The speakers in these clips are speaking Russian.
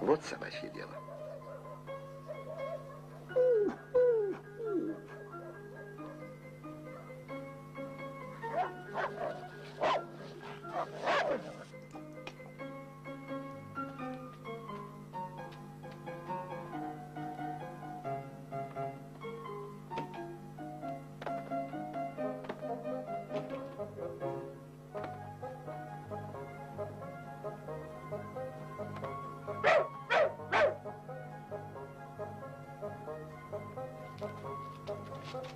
Вот собачье дело.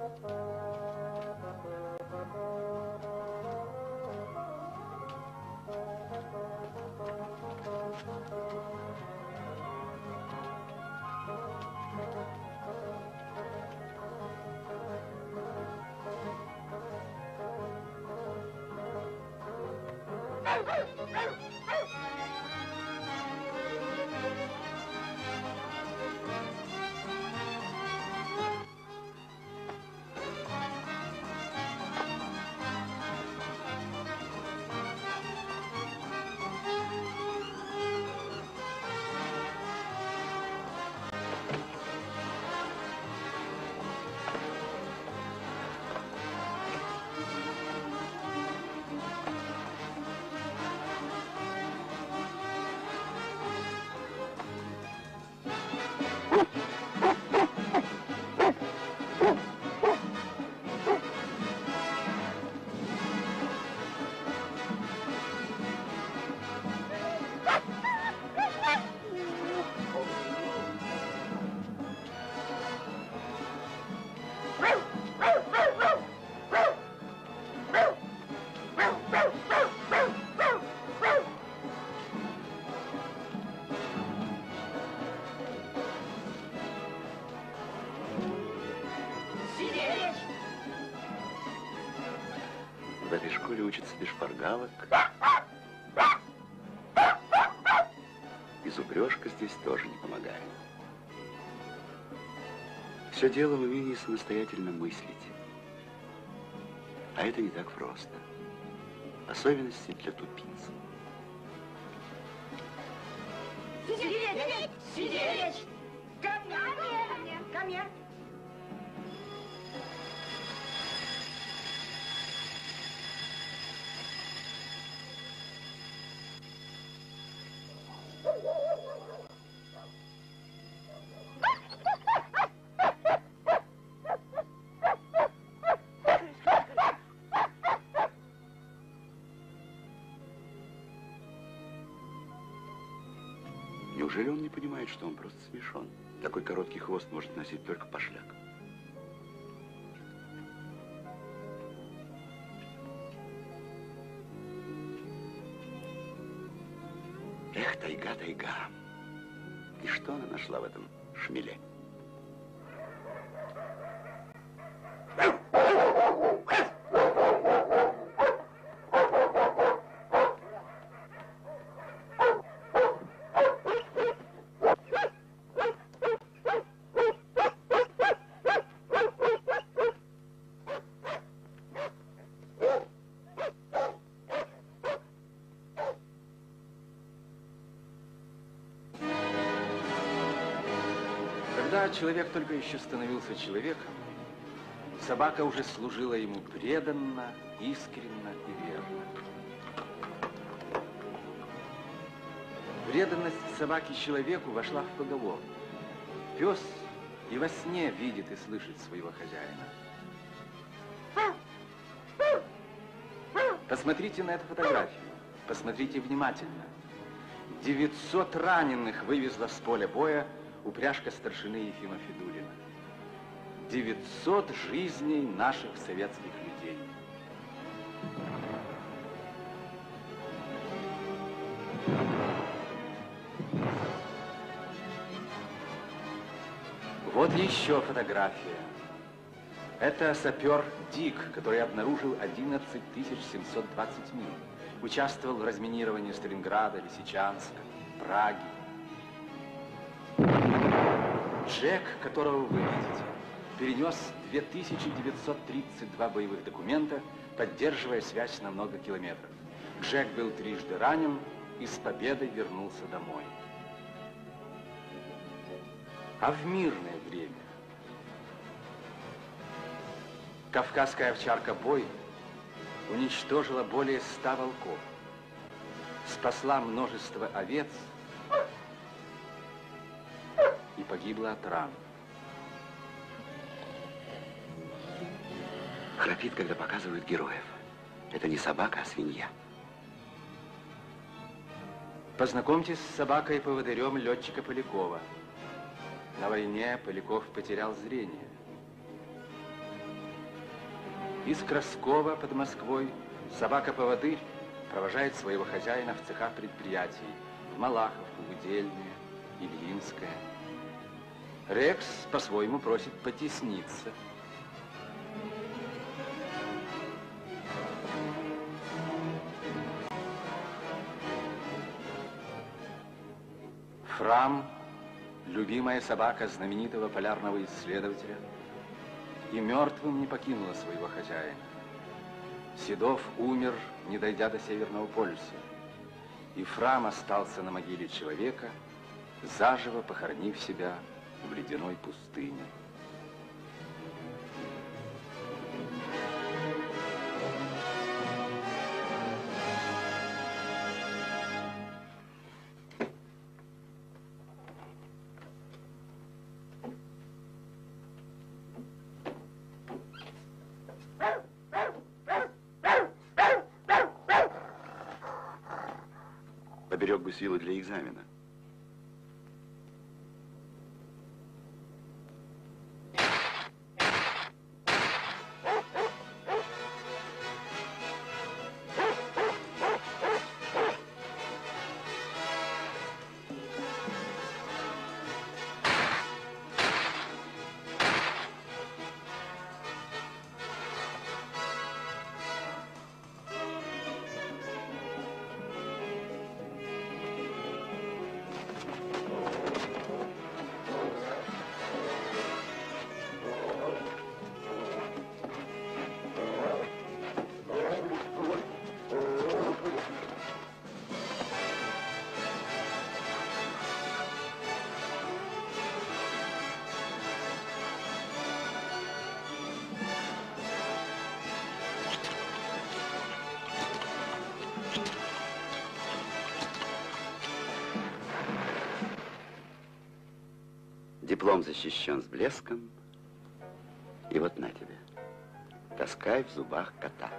Oh, Woo! В этой школе учатся без шпаргалок. И зубрежка здесь тоже не помогает. Все дело в умении самостоятельно мыслить. А это не так просто. Особенности для тупиц. Сидеть! Сидеть! Ко мне! Ко мне! Ко мне! Неужели он не понимает, что он просто смешон? Такой короткий хвост может носить только пошляк. Эх, тайга, тайга. И что она нашла в этом шмеле? Когда человек только еще становился человеком, собака уже служила ему преданно, искренно и верно. Преданность собаки человеку вошла в поговор. Пес и во сне видит и слышит своего хозяина. Посмотрите на эту фотографию. Посмотрите внимательно. 900 раненых вывезла с поля боя упряжка старшины Ефима Федулина. 900 жизней наших советских людей. Вот еще фотография. Это сапер Дик, который обнаружил 11 720 мин. Участвовал в разминировании Сталинграда, Лисичанска, Праги. Джек, которого вы видите, перенес 2932 боевых документа, поддерживая связь на много километров. Джек был трижды ранен и с победой вернулся домой. а в мирное время. Кавказская овчарка Бой уничтожила более ста волков, спасла множество овец погибла от ран. Храпит, когда показывают героев. Это не собака, а свинья. Познакомьтесь с собакой-поводырем летчика Полякова. На войне Поляков потерял зрение. Из Краскова под Москвой собака-поводырь провожает своего хозяина в цехах предприятий. В Малаховку, Гудельную, Ильинское. Рекс по-своему просит потесниться. Фрам, любимая собака знаменитого полярного исследователя, и мертвым не покинула своего хозяина. Седов умер, не дойдя до Северного полюса, и Фрам остался на могиле человека, заживо похоронив себя в ледяной пустыне. Поберег бы силы для экзамена. Диплом защищен с блеском. И вот на тебе. Таскай в зубах кота.